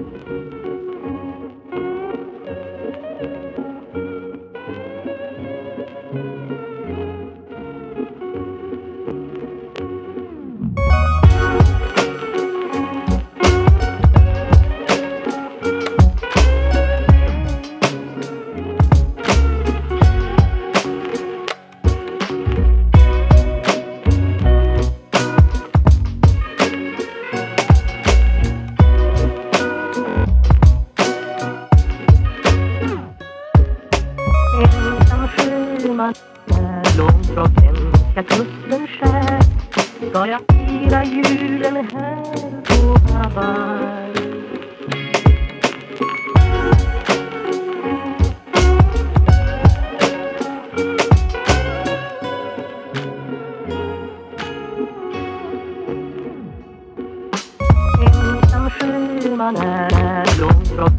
Ensam sjöman långt från svenska kusten skär Ska jag fira julen här på Hawaii Ensam sjöman är långt från